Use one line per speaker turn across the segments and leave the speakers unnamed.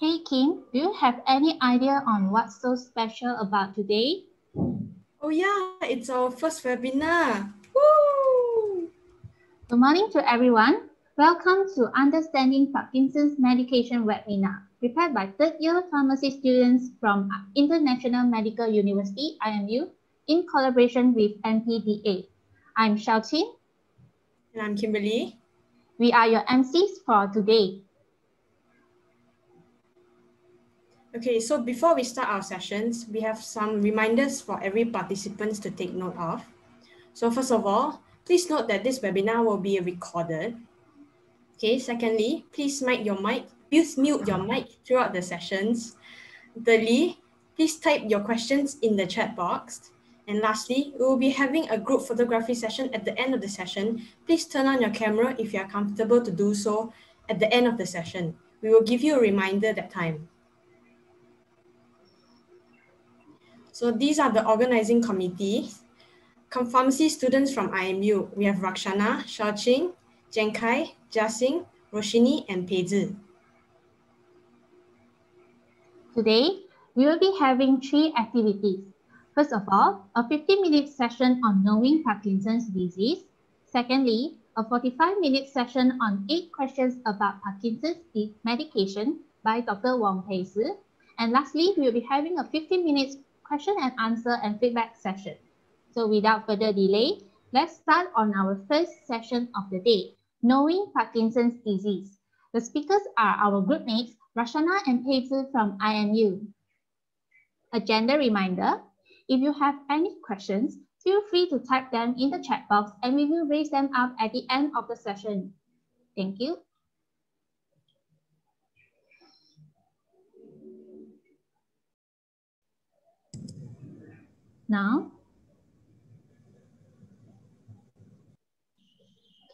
Hey Kim, do you have any idea on what's so special about today?
Oh yeah, it's our first webinar. Woo!
Good morning to everyone. Welcome to Understanding Parkinson's Medication webinar, prepared by third year pharmacy students from International Medical University, IMU, in collaboration with MPDA. I'm Shao Qin.
And I'm Kimberly.
We are your MCs for today.
Okay, so before we start our sessions, we have some reminders for every participants to take note of. So first of all, please note that this webinar will be recorded. Okay, secondly, please mute your mic, please mute your mic throughout the sessions. Thirdly, please type your questions in the chat box. And lastly, we will be having a group photography session at the end of the session. Please turn on your camera if you are comfortable to do so at the end of the session. We will give you a reminder that time. So these are the organizing committees. Pharmacy students from IMU. We have Raxshanaa, Xiaoqing, Jian Kai, Jiaxing, Roshini, and Pei Zhi.
Today, we will be having three activities. First of all, a 50-minute session on knowing Parkinson's disease. Secondly, a 45-minute session on eight questions about Parkinson's medication by Dr. Wong Pei And lastly, we will be having a 15 minutes question and answer and feedback session. So without further delay, let's start on our first session of the day, Knowing Parkinson's Disease. The speakers are our group mates, Raxshanaa and Pei Zhi from IMU. A gender reminder, if you have any questions, feel free to type them in the chat box and we will raise them up at the end of the session. Thank you. Now,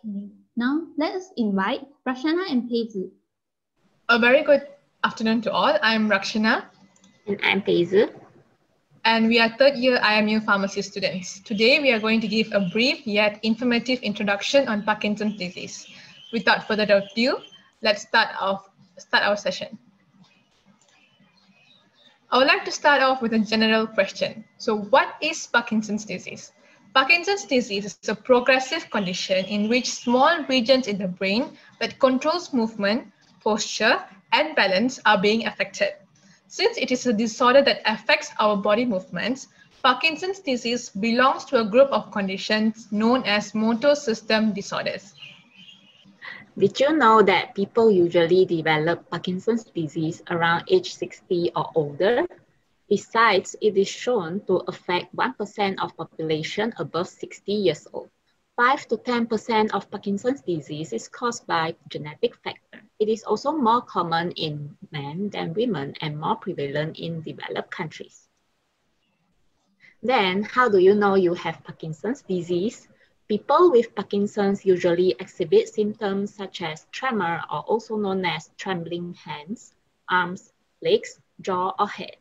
okay. now let us invite Raxshanaa and Pei Zhi.
A very good afternoon to all. I'm Raxshanaa.
And I'm Pei Zhi.
And we are third year IMU pharmacy students. Today, we are going to give a brief yet informative introduction on Parkinson's disease. Without further ado, let's start off start our session. I would like to start off with a general question. So what is Parkinson's disease? Parkinson's disease is a progressive condition in which small regions in the brain that controls movement, posture, and balance are being affected. Since it is a disorder that affects our body movements, Parkinson's disease belongs to a group of conditions known as motor system disorders.
Did you know that people usually develop Parkinson's disease around age 60 or older? Besides, it is shown to affect 1% of population above 60 years old. 5 to 10% of Parkinson's disease is caused by genetic factor. It is also more common in men than women and more prevalent in developed countries. Then, how do you know you have Parkinson's disease? People with Parkinson's usually exhibit symptoms such as tremor or also known as trembling hands, arms, legs, jaw or head,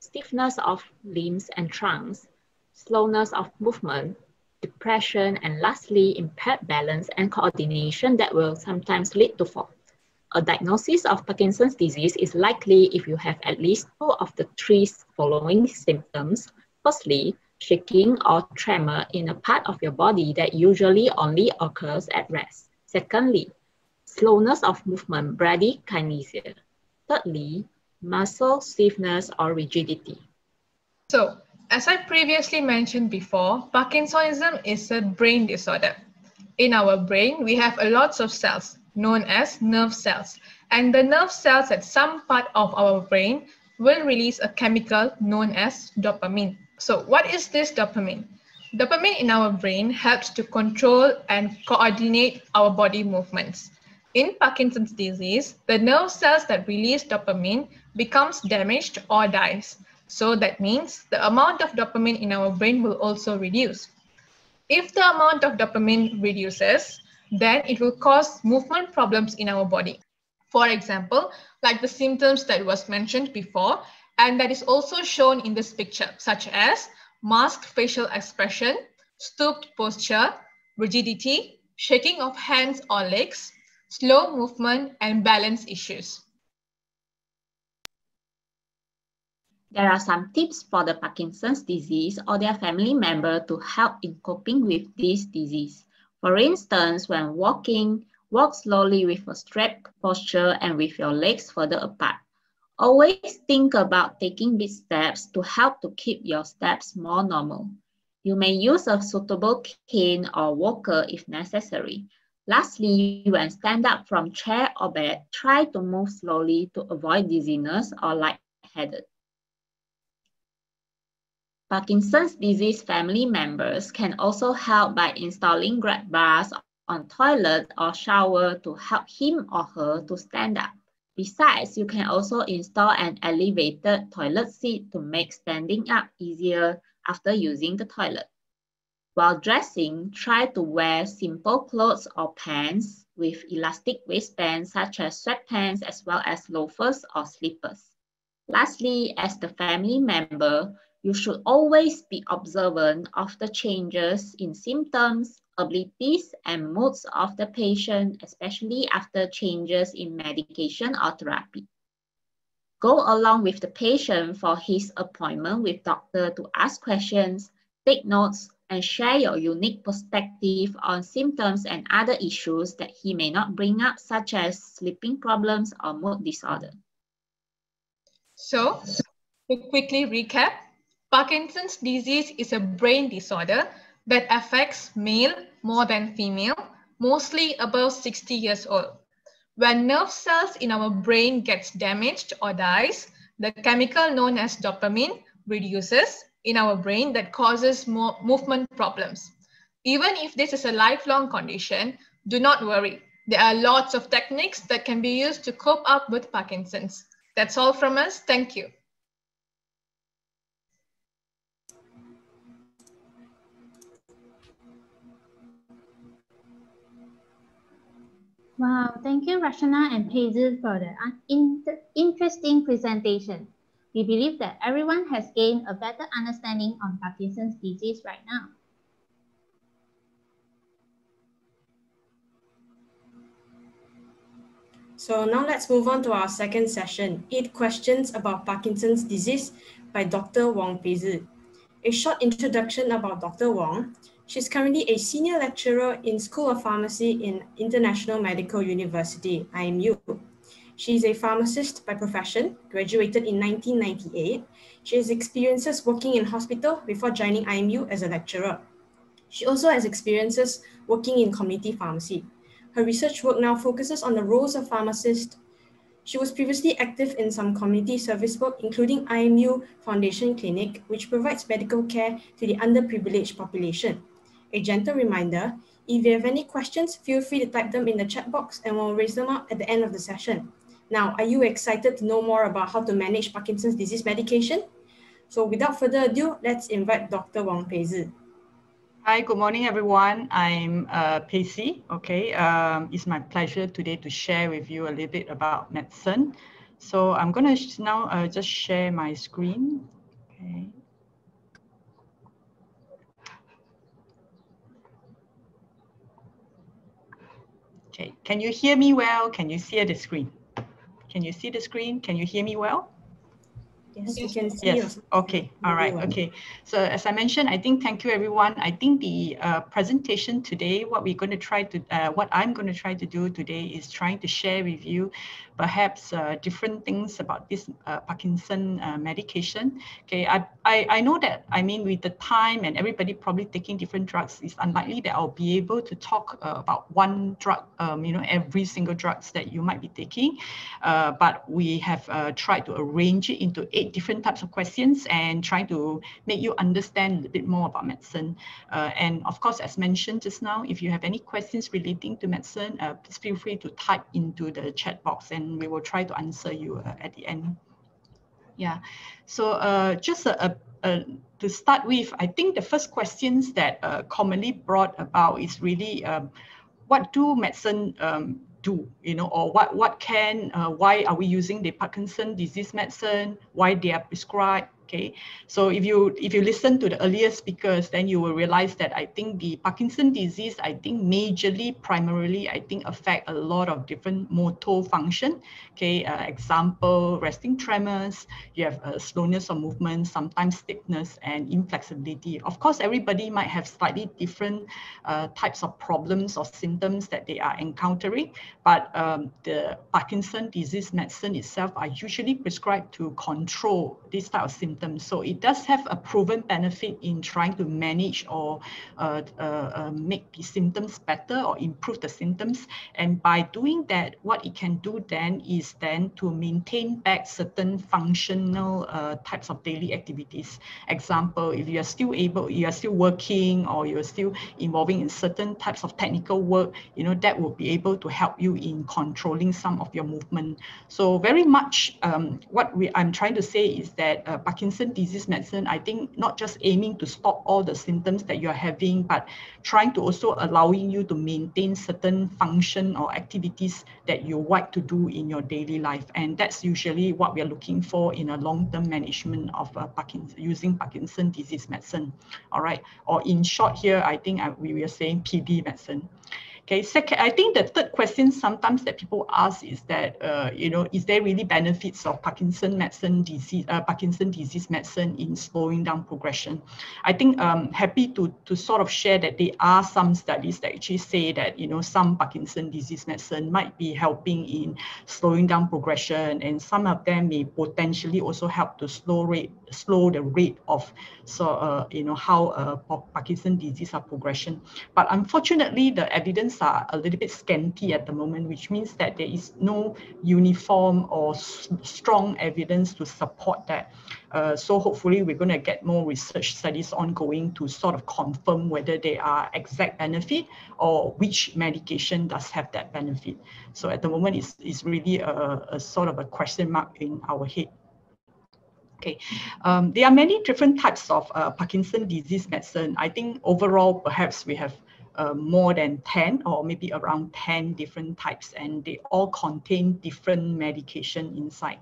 stiffness of limbs and trunks, slowness of movement, depression, and lastly, impaired balance and coordination that will sometimes lead to fall. A diagnosis of Parkinson's disease is likely if you have at least two of the three following symptoms. Firstly, shaking or tremor in a part of your body that usually only occurs at rest. Secondly, slowness of movement, bradykinesia. Thirdly, muscle stiffness or rigidity.
So, as I previously mentioned before, Parkinsonism is a brain disorder. In our brain, we have a lots of cells known as nerve cells. And the nerve cells at some part of our brain will release a chemical known as dopamine. So what is this dopamine? Dopamine in our brain helps to control and coordinate our body movements. In Parkinson's disease, the nerve cells that release dopamine becomes damaged or dies. So that means the amount of dopamine in our brain will also reduce. If the amount of dopamine reduces, then it will cause movement problems in our body. For example, like the symptoms that was mentioned before, and that is also shown in this picture, such as masked facial expression, stooped posture, rigidity, shaking of hands or legs, slow movement, and balance issues.
There are some tips for the Parkinson's disease or their family member to help in coping with this disease. For instance, when walking, walk slowly with a straight posture and with your legs further apart. Always think about taking big steps to help to keep your steps more normal. You may use a suitable cane or walker if necessary. Lastly, when stand up from chair or bed, try to move slowly to avoid dizziness or lightheaded. Parkinson's disease family members can also help by installing grab bars on toilet or shower to help him or her to stand up. Besides, you can also install an elevated toilet seat to make standing up easier after using the toilet. While dressing, try to wear simple clothes or pants with elastic waistbands such as sweatpants as well as loafers or slippers. Lastly, as the family member, you should always be observant of the changes in symptoms, abilities, and moods of the patient, especially after changes in medication or therapy. Go along with the patient for his appointment with doctor to ask questions, take notes, and share your unique perspective on symptoms and other issues that he may not bring up, such as sleeping problems or mood disorder.
So, to quickly recap, Parkinson's disease is a brain disorder that affects male more than female, mostly above 60 years old. When nerve cells in our brain gets damaged or dies, the chemical known as dopamine reduces in our brain that causes more movement problems. Even if this is a lifelong condition, do not worry. There are lots of techniques that can be used to cope up with Parkinson's. That's all from us. Thank you.
Wow, thank you Raxshanaa and Hazel for the in interesting presentation. We believe that everyone has gained a better understanding on Parkinson's disease right now.
So now let's move on to our second session, eight questions about Parkinson's disease by Dr. Wong Pei Se. A short introduction about Dr. Wong. She's currently a senior lecturer in School of Pharmacy in International Medical University, IMU. She is a pharmacist by profession, graduated in 1998. She has experiences working in hospital before joining IMU as a lecturer. She also has experiences working in community pharmacy. Her research work now focuses on the roles of pharmacists. She was previously active in some community service work, including IMU Foundation Clinic, which provides medical care to the underprivileged population. A gentle reminder, if you have any questions, feel free to type them in the chat box and we'll raise them up at the end of the session. Now, are you excited to know more about how to manage Parkinson's disease medication? So without further ado, let's invite Dr. Wong Pei Se.
Hi, good morning, everyone. I'm uh, Pei Se. Okay, um, it's my pleasure today to share with you a little bit about medicine. So I'm to now uh, just share my screen. Okay. Okay, can you hear me well? Can you see the screen? Can you see the screen? Can you hear me well?
Yes, you can see.
Yes. Okay. All right. Okay. So as I mentioned, I think thank you everyone. I think the uh, presentation today, what we're going to try to, uh, what I'm going to try to do today is trying to share with you perhaps uh, different things about this uh, Parkinson uh, medication. Okay, I, I, I know that, I mean, with the time and everybody probably taking different drugs, it's unlikely that I'll be able to talk uh, about one drug, um, you know, every single drugs that you might be taking. Uh, but we have uh, tried to arrange it into eight different types of questions and try to make you understand a bit more about medicine. and of course, as mentioned just now, if you have any questions relating to medicine, please feel free to type into the chat box and we will try to answer you uh, at the end. Yeah, so uh, just a, a, to start with, I think the first questions that uh, commonly brought about is really um, what do medicine um, do, you know, or what, what can, uh, why are we using the Parkinson disease medicine, why they are prescribed, Okay, so if you if you listen to the earlier speakers, then you will realize that I think the Parkinson disease, I think majorly, primarily, I think affect a lot of different motor function. Okay, uh, example, resting tremors, you have uh, slowness of movement, sometimes stiffness and inflexibility. Of course, everybody might have slightly different uh, types of problems or symptoms that they are encountering, but um, the Parkinson disease medicine itself are usually prescribed to control this type of symptoms symptoms. So it does have a proven benefit in trying to manage or uh, uh, uh, make the symptoms better or improve the symptoms. And by doing that, what it can do then is then to maintain back certain functional uh, types of daily activities. Example, if you are still able, you are still working or you're still involving in certain types of technical work, you know, that will be able to help you in controlling some of your movement. So very much um, what we, I'm trying to say is that uh, Parkinson disease medicine, I think not just aiming to stop all the symptoms that you're having, but trying to also allowing you to maintain certain function or activities that you like to do in your daily life. And that's usually what we're looking for in a long-term management of uh, Parkinson, using Parkinson disease medicine. All right. Or in short here, I think I, we were saying PD medicine. Okay, second, I think the third question sometimes that people ask is that, uh, you know, is there really benefits of Parkinson medicine disease, uh, Parkinson disease medicine in slowing down progression? I think I'm um, happy to, to sort of share that there are some studies that actually say that, you know, some Parkinson disease medicine might be helping in slowing down progression and some of them may potentially also help to slow rate, slow the rate of, so, uh, you know, how uh, Parkinson disease are progression. But unfortunately, the evidence are a little bit scanty at the moment, which means that there is no uniform or strong evidence to support that. Uh, so hopefully we're going to get more research studies ongoing to sort of confirm whether they are exact benefit or which medication does have that benefit. So at the moment, it's, it's really a, a sort of a question mark in our head. Okay, um, there are many different types of uh, Parkinson disease medicine. I think overall, perhaps we have uh, more than 10 or maybe around 10 different types and they all contain different medication inside.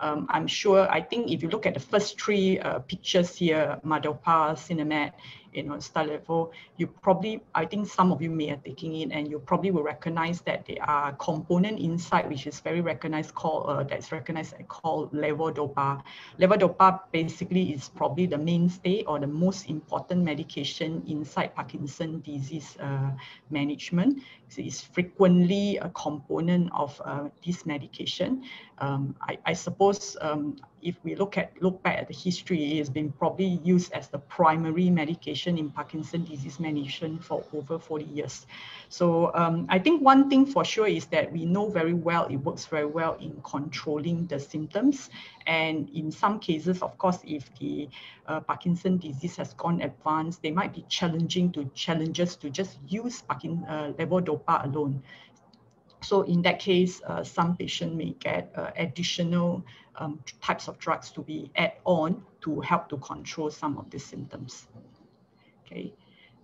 Um, I'm sure, I think if you look at the first three uh, pictures here, Madopar, Sinemet, you know, level, you probably, I think some of you may have taken it and you probably will recognize that there are component inside which is very recognized called, uh, that's recognized called levodopa. Levodopa basically is probably the mainstay or the most important medication inside Parkinson disease uh, management. So it's frequently a component of uh, this medication. Um, I, I, suppose um, if we look at look back at the history, it has been probably used as the primary medication in Parkinson disease management for over 40 years. So um, I think one thing for sure is that we know very well it works very well in controlling the symptoms. And in some cases, of course, if the uh, Parkinson disease has gone advanced, they might be challenging to challenges to just use Parkin, uh, levodopa alone. So in that case, uh, some patient may get uh, additional um, types of drugs to be add on to help to control some of the symptoms. Okay,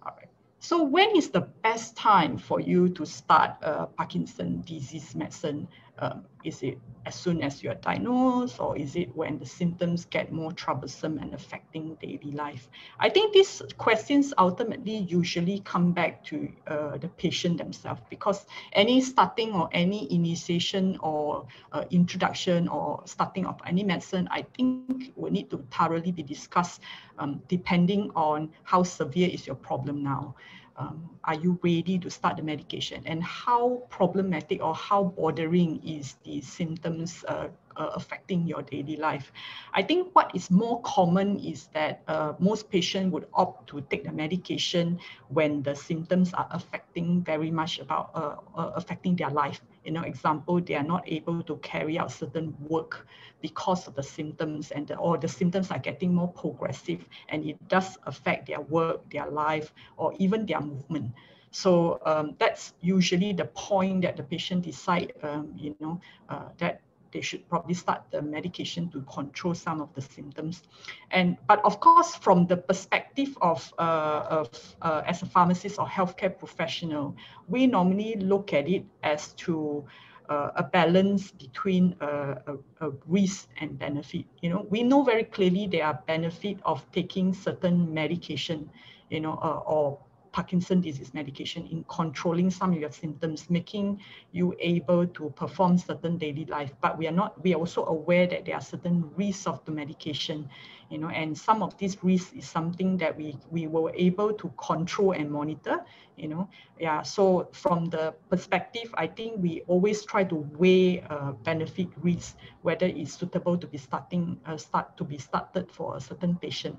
all right. So when is the best time for you to start uh, Parkinson disease medicine? Um, is it as soon as you're diagnosed or is it when the symptoms get more troublesome and affecting daily life? I think these questions ultimately usually come back to uh, the patient themselves because any starting or any initiation or uh, introduction or starting of any medicine, I think will need to thoroughly be discussed um, depending on how severe is your problem now um, are you ready to start the medication and how problematic or how bordering is the symptoms uh, uh, affecting your daily life. I think what is more common is that uh, most patients would opt to take the medication when the symptoms are affecting very much about uh, uh, affecting their life. You know, example, they are not able to carry out certain work because of the symptoms and the, or the symptoms are getting more progressive and it does affect their work, their life, or even their movement. So um, that's usually the point that the patient decide, um, you know, uh, that they should probably start the medication to control some of the symptoms. And but of course, from the perspective of, uh, of uh, as a pharmacist or healthcare professional, we normally look at it as to uh, a balance between uh, a, risk and benefit. You know, we know very clearly there are benefit of taking certain medication, you know, uh, or Parkinson disease medication in controlling some of your symptoms, making you able to perform certain daily life. But we are not, we are also aware that there are certain risks of the medication, you know, and some of these risks is something that we, we were able to control and monitor, you know. Yeah, so from the perspective, I think we always try to weigh uh, benefit risk, whether it's suitable to be starting, uh, start to be started for a certain patient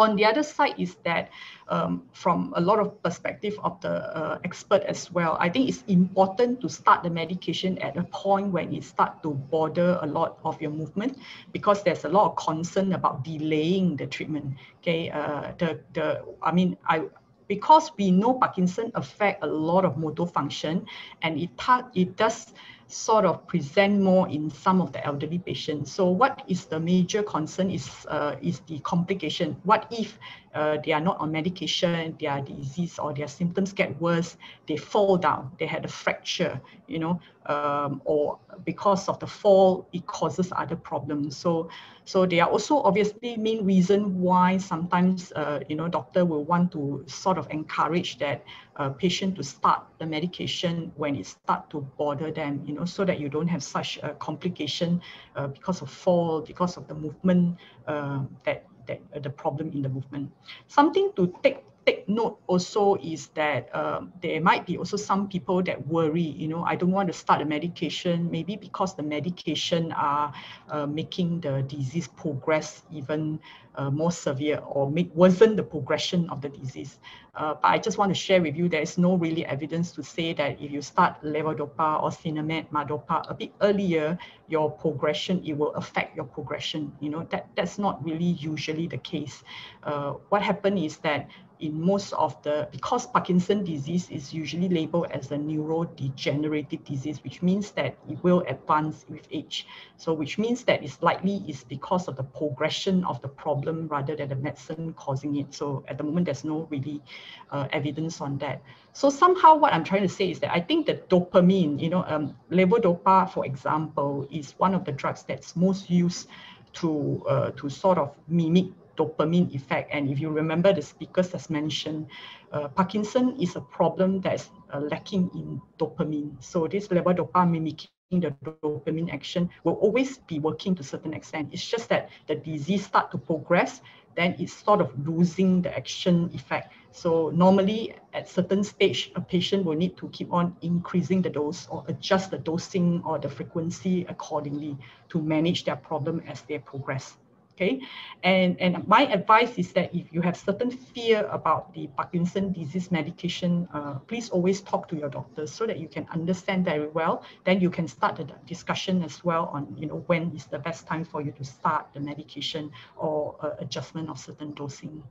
on the other side is that um, from a lot of perspective of the uh, expert as well, I think it's important to start the medication at a point when it start to bother a lot of your movement because there's a lot of concern about delaying the treatment. Okay, uh, the, the, I mean, I, because we know Parkinson affect a lot of motor function and it, it does sort of present more in some of the elderly patients. So what is the major concern is, uh, is the complication. What if uh, they are not on medication, their disease or their symptoms get worse, they fall down, they had a fracture, you know, um, or because of the fall, it causes other problems. So, so they are also obviously main reason why sometimes, uh, you know, doctor will want to sort of encourage that uh, patient to start the medication when it start to bother them, you know, so that you don't have such a complication uh, because of fall, because of the movement uh, that that uh, the problem in the movement. Something to take take note also is that um, there might be also some people that worry, you know, I don't want to start a medication, maybe because the medication are uh, making the disease progress even uh, more severe or make worsen the progression of the disease. Uh, but I just want to share with you, there is no really evidence to say that if you start levodopa or sinemet, madopar a bit earlier, your progression, it will affect your progression. You know, that, that's not really usually the case. Uh, what happened is that in most of the, because Parkinson disease is usually labeled as a neurodegenerative disease, which means that it will advance with age. So which means that it's likely is because of the progression of the problem rather than the medicine causing it. So at the moment, there's no really uh, evidence on that. So somehow what I'm trying to say is that I think that dopamine, you know, um, levodopa, for example, is one of the drugs that's most used to, uh, to sort of mimic dopamine effect. And if you remember the speakers has mentioned, uh, Parkinson is a problem that's uh, lacking in dopamine. So this levodopa mimicking the dopamine action will always be working to a certain extent. It's just that the disease start to progress, then it's sort of losing the action effect. So normally at certain stage, a patient will need to keep on increasing the dose or adjust the dosing or the frequency accordingly to manage their problem as they progress okay? And, and my advice is that if you have certain fear about the Parkinson disease medication, uh, please always talk to your doctor so that you can understand very well. Then you can start the discussion as well on, you know, when is the best time for you to start the medication or uh, adjustment of certain dosing.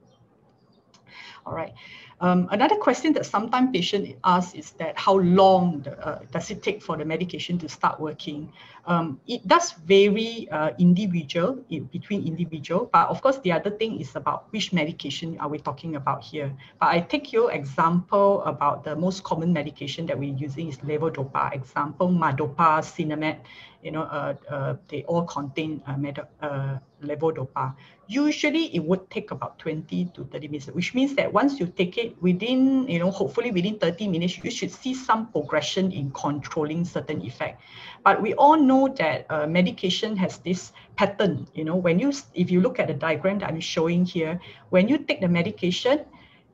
All right. Um, another question that sometimes patients ask is that how long the, uh, does it take for the medication to start working? Um, it does vary uh, individual in, between individual, but of course the other thing is about which medication are we talking about here. But I take your example about the most common medication that we're using is levodopa, example madopar, sinemet, you know, uh, uh, they all contain uh, med- uh, levodopa. Usually it would take about 20 to 30 minutes, which means that once you take it within, you know, hopefully within 30 minutes, you should see some progression in controlling certain effect. But we all know that uh, medication has this pattern, you know, when you, if you look at the diagram that I'm showing here, when you take the medication,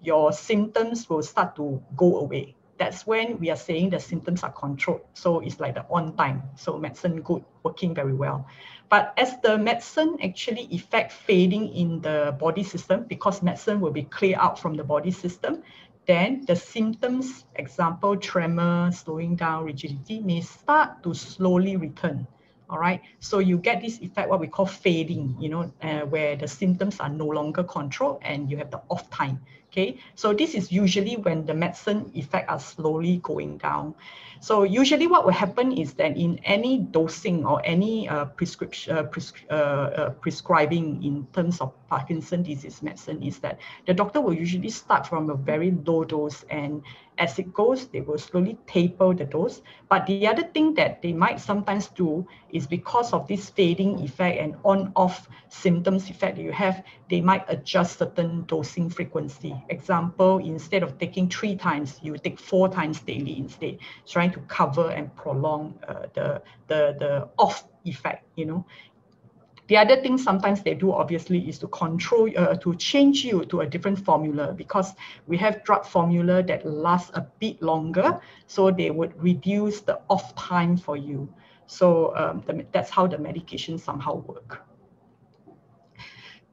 your symptoms will start to go away that's when we are saying the symptoms are controlled. So it's like the on time. So medicine good, working very well. But as the medicine actually effect fading in the body system, because medicine will be clear out from the body system, then the symptoms, example, tremor, slowing down, rigidity, may start to slowly return. All right, so you get this effect, what we call fading, you know, uh, where the symptoms are no longer controlled and you have the off time. Okay, so this is usually when the medicine effect are slowly going down. So usually what will happen is that in any dosing or any uh, prescription, uh, pres uh, uh, prescribing in terms of Parkinson disease medicine is that the doctor will usually start from a very low dose and as it goes, they will slowly taper the dose. But the other thing that they might sometimes do is because of this fading effect and on-off symptoms effect you have, they might adjust certain dosing frequency. Example, instead of taking three times, you take four times daily instead, trying to cover and prolong uh, the, the, the off effect, you know. The other thing sometimes they do obviously is to control, uh, to change you to a different formula because we have drug formula that lasts a bit longer. So they would reduce the off time for you. So um, the, that's how the medication somehow work.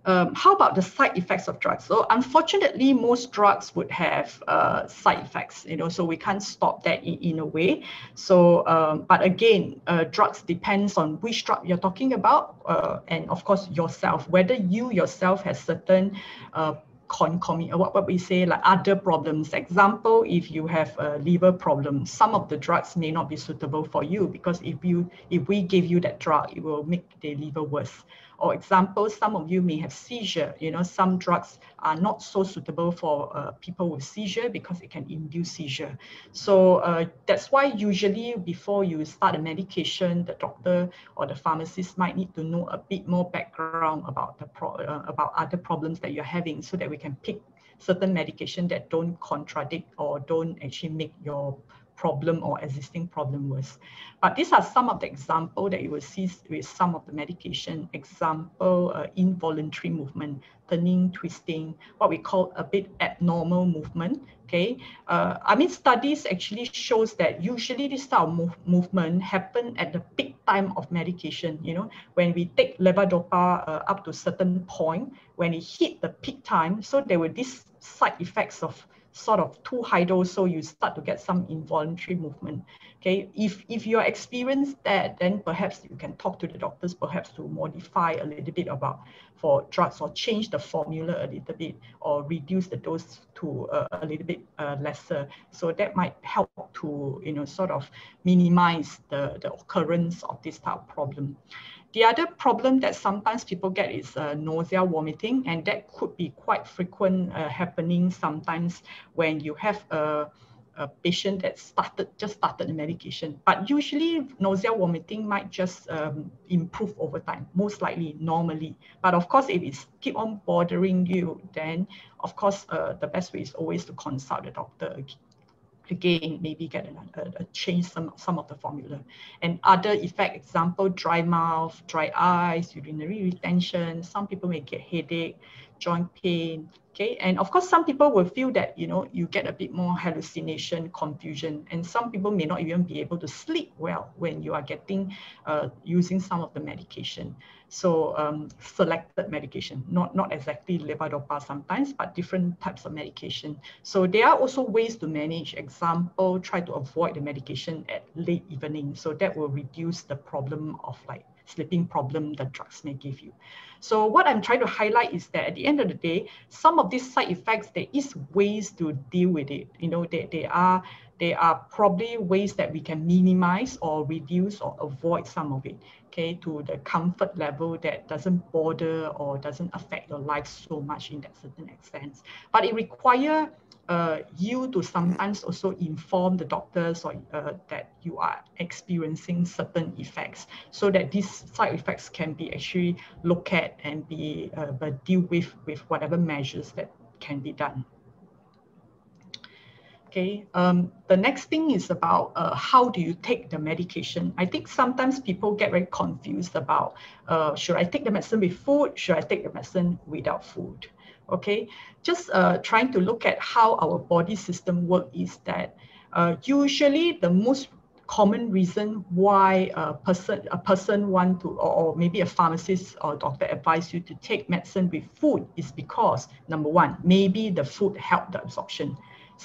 Um, how about the side effects of drugs? So unfortunately, most drugs would have uh, side effects, you know, so we can't stop that in, in a way. So, um, but again, uh, drugs depends on which drug you're talking about, uh, and of course yourself, whether you yourself has certain uh, concomitant, what, what we say like other problems. Example, if you have a liver problem, some of the drugs may not be suitable for you because if you if we give you that drug, it will make the liver worse. Or example, some of you may have seizure. You know, some drugs are not so suitable for uh, people with seizure because it can induce seizure. So uh, that's why usually before you start a medication, the doctor or the pharmacist might need to know a bit more background about the pro uh, about other problems that you're having so that we can pick certain medication that don't contradict or don't actually make your problem or existing problem worse. But these are some of the example that you will see with some of the medication. Example, uh, involuntary movement, turning, twisting, what we call a bit abnormal movement. Okay, uh, I mean studies actually shows that usually this type of move, movement happen at the peak time of medication. You know, when we take levodopa uh, up to certain point, when it hit the peak time, so there were these side effects of sort of too high dose, so you start to get some involuntary movement. Okay, if if you're experienced that, then perhaps you can talk to the doctors, perhaps to modify a little bit about for drugs or change the formula a little bit or reduce the dose to uh, a little bit uh, lesser. So that might help to you know sort of minimize the the occurrence of this type of problem. The other problem that sometimes people get is uh, nausea, vomiting, and that could be quite frequent uh, happening sometimes when you have a, a, patient that started just started the medication. But usually nausea, vomiting might just um, improve over time, most likely normally. But of course, if it's keep on bothering you, then of course uh, the best way is always to consult the doctor again, maybe get a, change some, some of the formula. And other effect, example, dry mouth, dry eyes, urinary retention. Some people may get headache, joint pain, okay? And of course, some people will feel that, you know, you get a bit more hallucination, confusion, and some people may not even be able to sleep well when you are getting, uh, using some of the medication. So um, selected medication, not, not exactly levodopa sometimes, but different types of medication. So there are also ways to manage. Example, try to avoid the medication at late evening. So that will reduce the problem of like sleeping problem the drugs may give you. So what I'm trying to highlight is that at the end of the day, some of these side effects, there is ways to deal with it. You know, they, they are there are probably ways that we can minimize or reduce or avoid some of it okay, to the comfort level that doesn't bother or doesn't affect your life so much in that certain extent. But it requires uh, you to sometimes also inform the doctors or uh, that you are experiencing certain effects so that these side effects can be actually looked at and be uh, with with whatever measures that can be done. Okay, um, the next thing is about uh, how do you take the medication? I think sometimes people get very confused about uh, should I take the medicine with food? Should I take the medicine without food? Okay, just uh, trying to look at how our body system work is that uh, usually the most common reason why a person a person want to or, or, maybe a pharmacist or doctor advise you to take medicine with food is because number one maybe the food help the absorption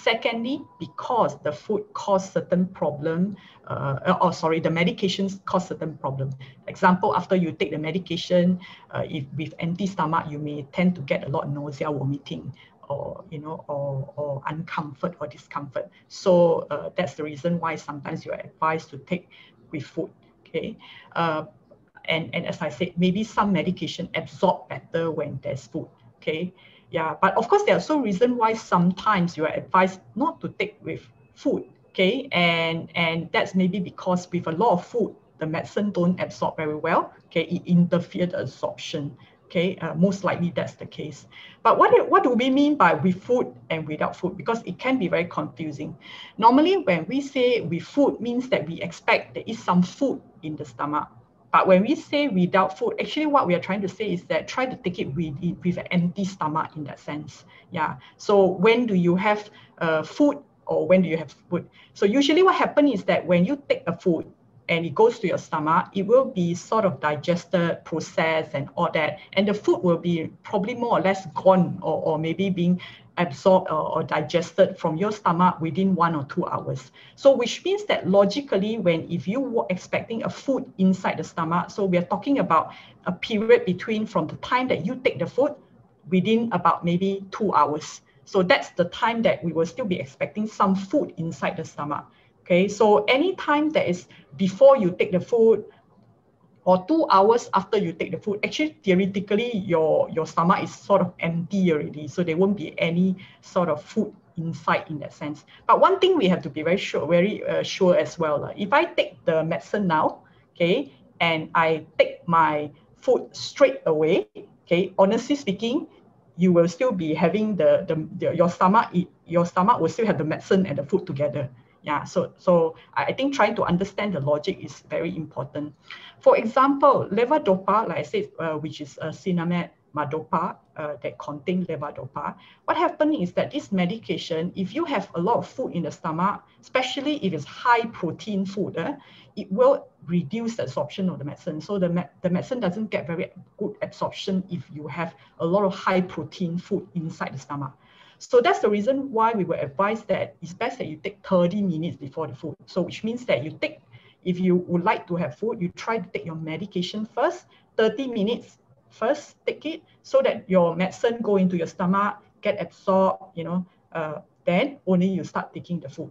Secondly, because the food cause certain problem, uh, oh sorry, the medications cause certain problem. Example, after you take the medication, uh, if with empty stomach, you may tend to get a lot of nausea, vomiting, or you know, or or uncomfort or discomfort. So uh, that's the reason why sometimes you're advised to take with food. Okay. Uh, and, and as I said, maybe some medication absorb better when there's food. Okay. Yeah, but of course, there are also reasons why sometimes you are advised not to take with food. Okay, and and that's maybe because with a lot of food, the medicine don't absorb very well. Okay, it interferes the absorption. Okay, uh, most likely that's the case. But what, what do we mean by with food and without food? Because it can be very confusing. Normally, when we say with food means that we expect there is some food in the stomach. But when we say without food, actually what we are trying to say is that try to take it with, with an empty stomach in that sense. Yeah. So when do you have uh, food or when do you have food? So usually what happens is that when you take a food, and it goes to your stomach, it will be sort of digested, processed, and all that. And the food will be probably more or less gone or, or maybe being absorbed or, or digested from your stomach within one or two hours. So which means that logically, when if you were expecting a food inside the stomach, so we are talking about a period between from the time that you take the food within about maybe two hours. So that's the time that we will still be expecting some food inside the stomach. Okay, so anytime that is before you take the food or two hours after you take the food, actually theoretically your, your stomach is sort of empty already. So there won't be any sort of food inside in that sense. But one thing we have to be very sure, very uh, sure as well. Uh, if I take the medicine now, okay, and I take my food straight away, okay, honestly speaking, you will still be having the, the, the your stomach, your stomach will still have the medicine and the food together yeah so so i think trying to understand the logic is very important. For example levodopa like i said uh, which is a sinemet madopar uh, that contain levodopa what happens is that this medication if you have a lot of food in the stomach especially if it's high protein food uh, it will reduce the absorption of the medicine. So the, me- the medicine doesn't get very good absorption if you have a lot of high protein food inside the stomach so that's the reason why we will advise that it's best that you take 30 minutes before the food. So which means that you take, if you would like to have food, you try to take your medication first, 30 minutes first, take it so that your medicine go into your stomach, get absorbed, you know, uh, then only you start taking the food.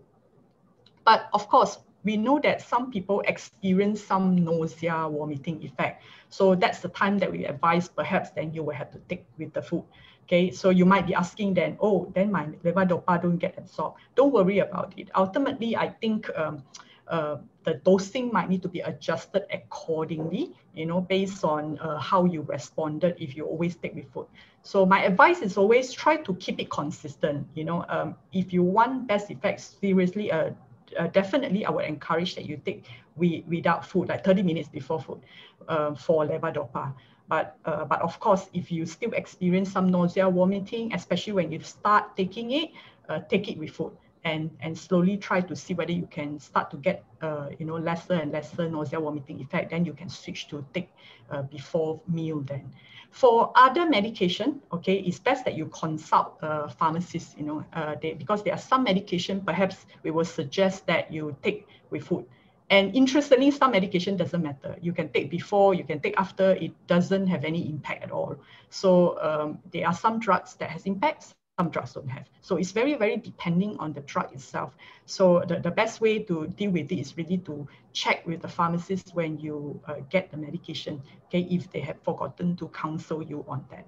But of course, we know that some people experience some nausea, vomiting effect. So that's the time that we advise perhaps then you will have to take with the food. Okay, so you might be asking then, oh, then my levodopa don't get absorbed. Don't worry about it. Ultimately, I think um, uh, the dosing might need to be adjusted accordingly, you know, based on uh, how you responded if you always take with food. So my advice is always try to keep it consistent. You know, um, if you want best effects, seriously, uh, uh, definitely I would encourage that you take we, without food, like 30 minutes before food uh, for levodopa. But, uh, but of course, if you still experience some nausea, vomiting, especially when you start taking it, uh, take it with food and, and slowly try to see whether you can start to get, uh, you know, lesser and lesser nausea, vomiting effect. Then you can switch to take uh, before meal then. For other medication, okay, it's best that you consult a pharmacist, you know, uh, they, because there are some medication, perhaps we will suggest that you take with food. And interestingly, some medication doesn't matter. You can take before, you can take after, it doesn't have any impact at all. So um, there are some drugs that has impacts, some drugs don't have. So it's very, very depending on the drug itself. So the, the best way to deal with it is really to check with the pharmacist when you uh, get the medication, okay, if they have forgotten to counsel you on that.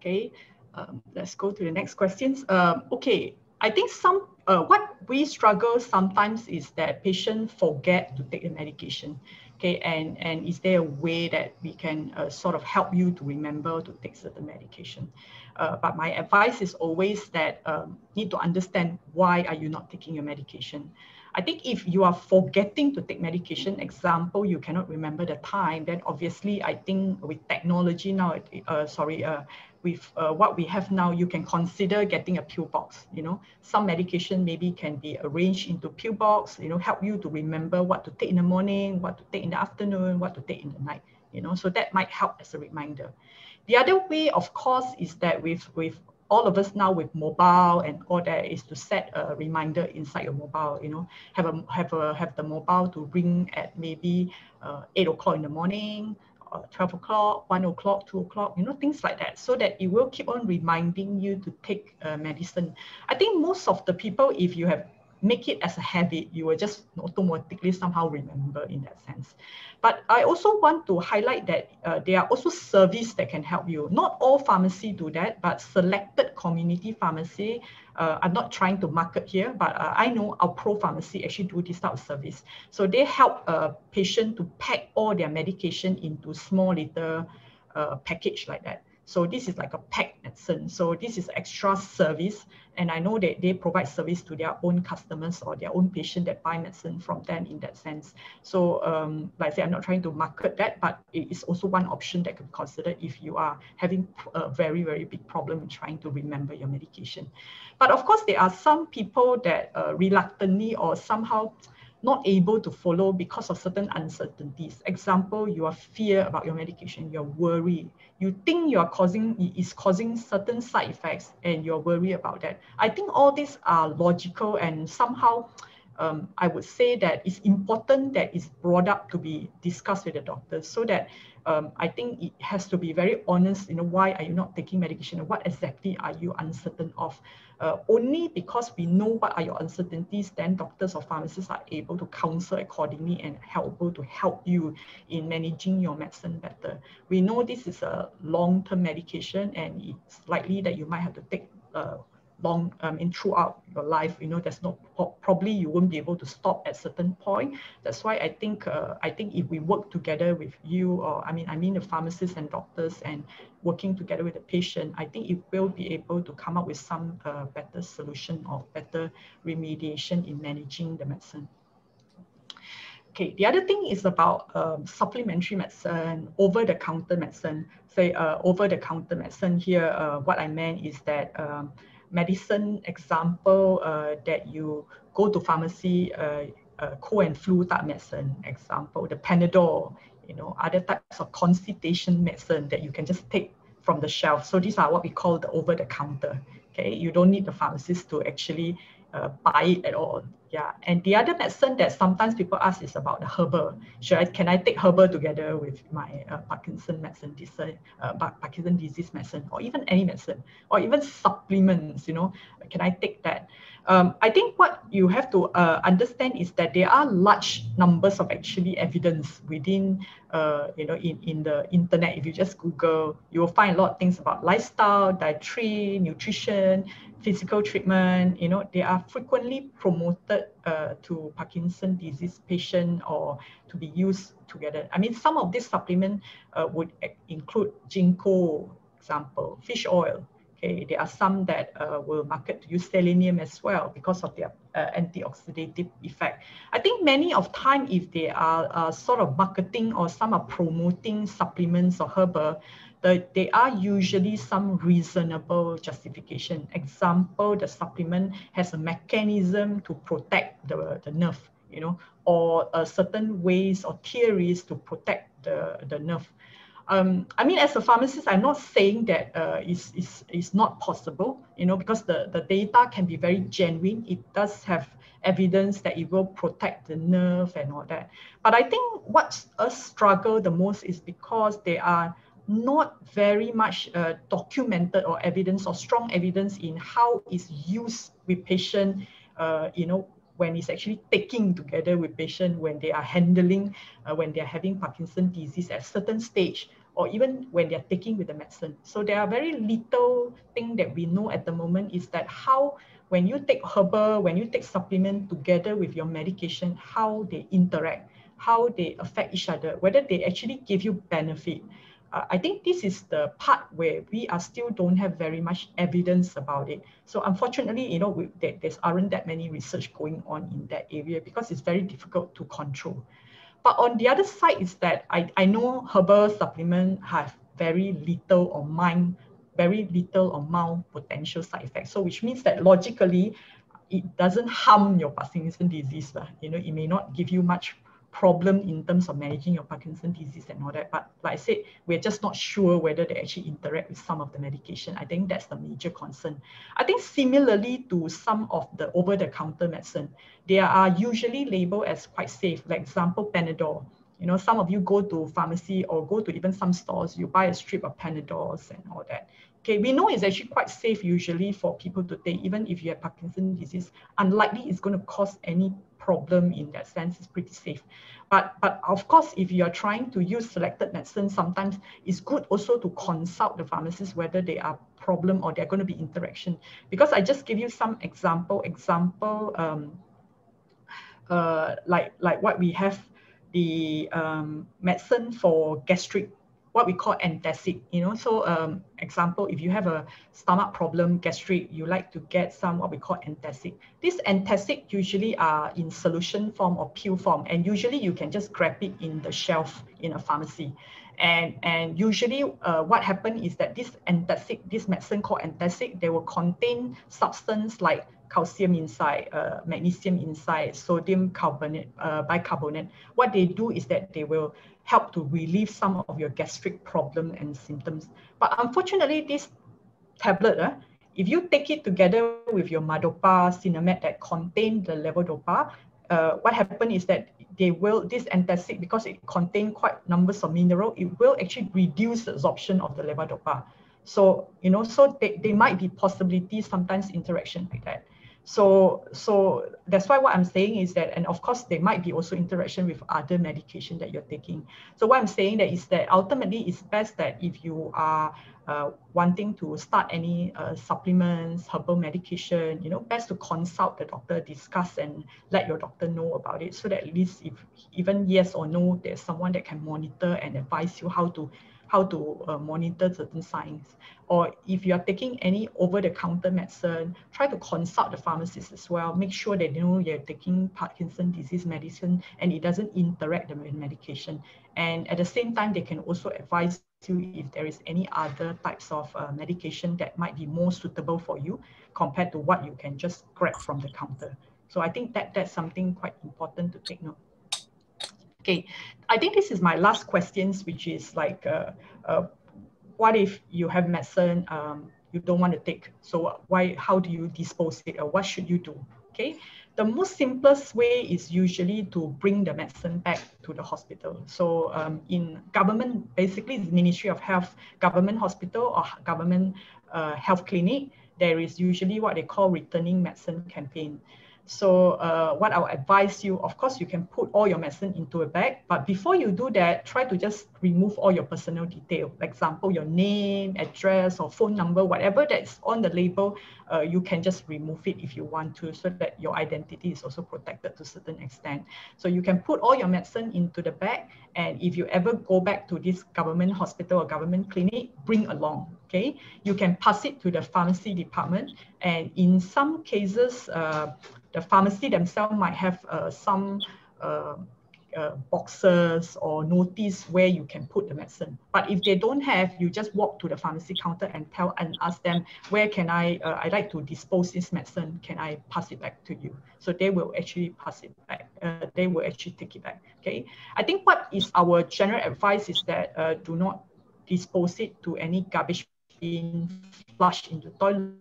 Okay, um, let's go to the next questions. Um, okay, I think some uh, what we struggle sometimes is that patients forget to take the medication. Okay, and, and is there a way that we can uh, sort of help you to remember to take certain medication? Uh, but my advice is always that um, need to understand why are you not taking your medication. I think if you are forgetting to take medication, example, you cannot remember the time, then obviously I think with technology now, uh, sorry, uh, with uh, what we have now, you can consider getting a pill box. You know, some medication maybe can be arranged into pill box. You know, help you to remember what to take in the morning, what to take in the afternoon, what to take in the night. You know, so that might help as a reminder. The other way, of course, is that with with all of us now with mobile and all that is to set a reminder inside your mobile. You know, have a have a have the mobile to ring at maybe uh, eight o'clock in the morning uh, 12 o'clock, 1 o'clock, 2 o'clock, you know, things like that, so that it will keep on reminding you to take uh, medicine. I think most of the people, if you have make it as a habit, you will just automatically somehow remember in that sense. But I also want to highlight that uh, there are also service that can help you. Not all pharmacy do that, but selected community pharmacy, uh, I'm not trying to market here, but uh, I know Alpro pharmacy actually do this type of service. So they help a patient to pack all their medication into small little uh, package like that. So this is like a packed medicine. So this is extra service. And I know that they provide service to their own customers or their own patient that buy medicine from them in that sense. So um, like I say, I'm not trying to market that, but it is also one option that could be considered if you are having a very, very big problem in trying to remember your medication. But of course, there are some people that uh, reluctantly or somehow not able to follow because of certain uncertainties. Example, you are fear about your medication, you're worried. You think you are causing, is causing certain side effects and you're worried about that. I think all these are logical and somehow um, I would say that it's important that it's brought up to be discussed with the doctors so that um, I think it has to be very honest, you know, why are you not taking medication what exactly are you uncertain of? Uh, only because we know what are your uncertainties, then doctors or pharmacists are able to counsel accordingly and helpful to help you in managing your medicine better. We know this is a long-term medication and it's likely that you might have to take uh, long um, in throughout your life you know there's no probably you won't be able to stop at certain point that's why i think uh, i think if we work together with you or i mean i mean the pharmacists and doctors and working together with the patient i think it will be able to come up with some uh, better solution or better remediation in managing the medicine Okay, the other thing is about um, supplementary medicine, over-the-counter medicine. Say uh, over-the-counter medicine here, uh, what I meant is that um, medicine example uh, that you go to pharmacy, uh, uh, cold and flu type medicine example, the Panadol, you know, other types of constipation medicine that you can just take from the shelf. So these are what we call the over the counter. Okay, you don't need the pharmacist to actually uh, buy it at all. Yeah, and the other medicine that sometimes people ask is about the herbal. Should I can I take herbal together with my uh, Parkinson medicine, disease, uh, Parkinson disease medicine, or even any medicine, or even supplements? You know, can I take that? Um, I think what you have to uh, understand is that there are large numbers of actually evidence within, uh, you know, in, in the internet. If you just Google, you will find a lot of things about lifestyle, dietary, nutrition, physical treatment, you know, they are frequently promoted uh, to Parkinson disease patient or to be used together. I mean, some of these supplements uh, would include ginkgo, example, fish oil. Okay, there are some that uh, will market to use selenium as well because of their uh, antioxidative effect. I think many of time, if they are uh, sort of marketing or some are promoting supplements or herbal, the, there are usually some reasonable justification. Example, the supplement has a mechanism to protect the, the nerve, you know, or a certain ways or theories to protect the, the nerve. Um, I mean, as a pharmacist, I'm not saying that uh, it's, it's, it's not possible, you know, because the, the data can be very genuine. It does have evidence that it will protect the nerve and all that. But I think what us struggle the most is because there are not very much uh, documented or evidence or strong evidence in how it's used with patient, uh, you know, when it's actually taking together with patient when they are handling, uh, when they're having Parkinson disease at certain stage, or even when they're taking with the medicine. So there are very little thing that we know at the moment is that how when you take herbal, when you take supplement together with your medication, how they interact, how they affect each other, whether they actually give you benefit I think this is the part where we are still don't have very much evidence about it. So unfortunately, you know, we, there, there's aren't that many research going on in that area because it's very difficult to control. But on the other side is that I, I know herbal supplement have very little or mild, very little or mild potential side effects. So which means that logically, it doesn't harm your Parkinson's disease. You know, it may not give you much problem in terms of managing your Parkinson disease and all that. But like I said, we're just not sure whether they actually interact with some of the medication. I think that's the major concern. I think similarly to some of the over-the-counter medicine, they are usually labeled as quite safe. Like example, Panadol. you know, some of you go to pharmacy or go to even some stores, you buy a strip of Panadols and all that. Okay, we know it's actually quite safe usually for people to take, even if you have Parkinson's disease, unlikely it's going to cause any problem in that sense, it's pretty safe. But, but of course, if you're trying to use selected medicine, sometimes it's good also to consult the pharmacist whether they are problem or they're going to be interaction. Because I just give you some example, example, um, uh, like, like what we have the um, medicine for gastric what we call antacid, you know. So um, example, if you have a stomach problem, gastric, you like to get some what we call antacid. These antacid usually are in solution form or pill form, and usually you can just grab it in the shelf in a pharmacy. And, and usually uh, what happens is that this antacid, this medicine called antacid, they will contain substance like calcium inside, uh, magnesium inside, sodium carbonate, uh, bicarbonate. What they do is that they will help to relieve some of your gastric problem and symptoms. But unfortunately, this tablet, uh, if you take it together with your Madopar, Sinemet that contain the levodopa, uh, what happens is that they will, this antacid, because it contains quite numbers of mineral, it will actually reduce the absorption of the levodopa. So, you know, so they, they might be possibilities, sometimes interaction like that. So, so that's why what I'm saying is that, and of course, there might be also interaction with other medication that you're taking. So what I'm saying that is that ultimately it's best that if you are uh, wanting to start any uh, supplements, herbal medication, you know, best to consult the doctor, discuss and let your doctor know about it so that at least if even yes or no, there's someone that can monitor and advise you how to how to uh, monitor certain signs. Or if you're taking any over-the-counter medicine, try to consult the pharmacist as well. Make sure that you know you're taking Parkinson disease medicine and it doesn't interact with medication. And at the same time, they can also advise you if there is any other types of uh, medication that might be more suitable for you compared to what you can just grab from the counter. So I think that that's something quite important to take note. Okay, I think this is my last questions, which is like, uh, uh, what if you have medicine um, you don't want to take? So why, how do you dispose it or what should you do? Okay, the most simplest way is usually to bring the medicine back to the hospital. So um, in government, basically the Ministry of Health, government hospital or government uh, health clinic, there is usually what they call returning medicine campaign. So uh, what I'll advise you, of course, you can put all your medicine into a bag, but before you do that, try to just remove all your personal detail. For example, your name, address, or phone number, whatever that's on the label, uh, you can just remove it if you want to, so that your identity is also protected to a certain extent. So you can put all your medicine into the bag, and if you ever go back to this government hospital or government clinic, bring along, okay? You can pass it to the pharmacy department, and in some cases, uh, the pharmacy themselves might have uh, some uh, uh, boxes or notice where you can put the medicine. But if they don't have, you just walk to the pharmacy counter and tell and ask them, where can I, uh, I like to dispose this medicine, can I pass it back to you? So they will actually pass it back. Uh, they will actually take it back, okay? I think what is our general advice is that uh, do not dispose it to any garbage bin, flush into toilet,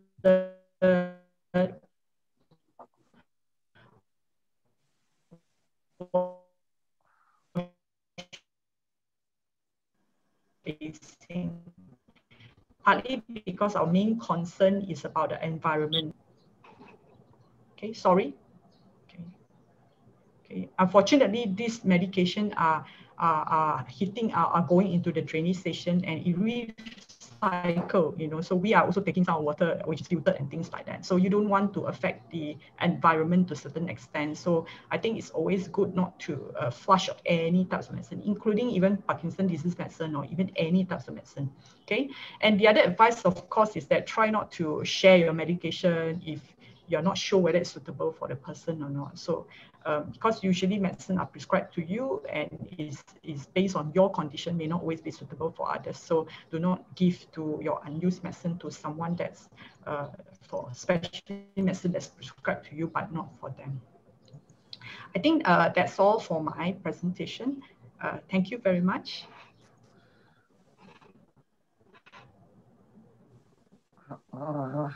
facing partly because our main concern is about the environment. Okay, sorry. Okay. Okay. Unfortunately, these medication are, are, are hitting, are, are going into the drainage station and it really cycle, you know, so we are also taking some water which is filtered and things like that. So you don't want to affect the environment to a certain extent. So I think it's always good not to uh, flush any types of medicine, including even Parkinson disease medicine or even any types of medicine. Okay. And the other advice, of course, is that try not to share your medication if you're not sure whether it's suitable for the person or not. So um, because usually medicine are prescribed to you and is, is based on your condition may not always be suitable for others. So do not give to your unused medicine to someone that's uh, for specially medicine that's prescribed to you but not for them. I think uh, that's all for my presentation. Uh, thank you very much. Uh,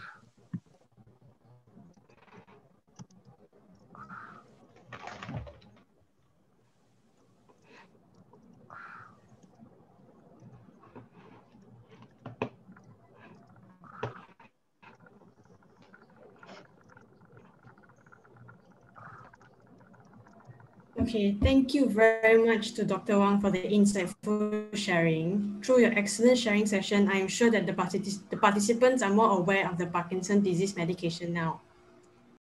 Okay, thank you very much to Dr. Wong for the insightful sharing. Through your excellent sharing session, I am sure that the, the participants are more aware of the Parkinson's disease medication now.